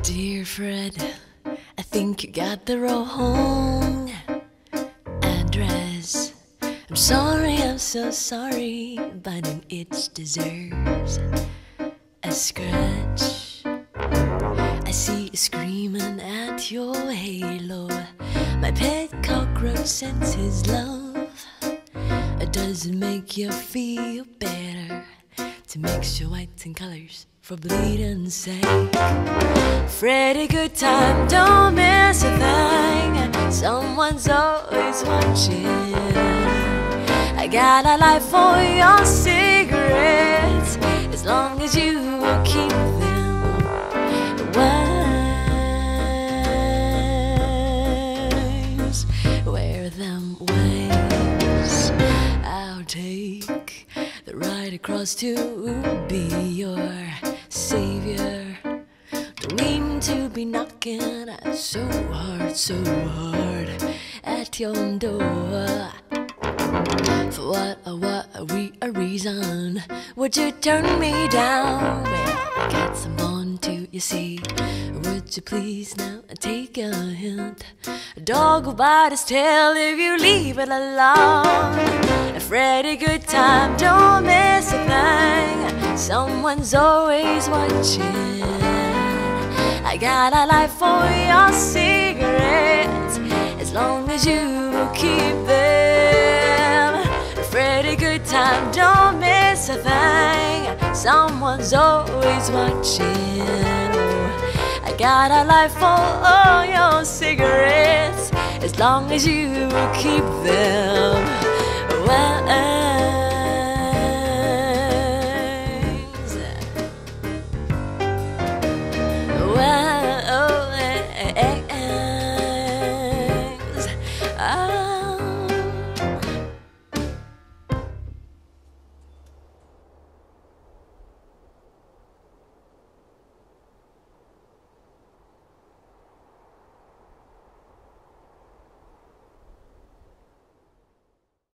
Dear Fred, I think you got the wrong address. I'm sorry, I'm so sorry, but an itch deserves a scratch. I see you screaming at your halo. My pet cockroach sends his love. It Does it make you feel better to mix your whites and colors for bleeding's sake? Freddie, good time, don't miss a thing. Someone's always watching. I got a life for your cigarettes as long as you will keep them wise. Wear them waves. I'll take the ride across to be so hard, so hard at your door. For what, uh, what a, re- a reason would you turn me down? Well, got someone to you see. Would you please now take a hint? A dog will bite his tail if you leave it alone. A Freddie, good time, don't miss a thing. Someone's always watching. I got a life for your cigarettes as long as you keep them. Freddie, good time, don't miss a thing. Someone's always watching. I got a life for all your cigarettes as long as you keep them. Uh,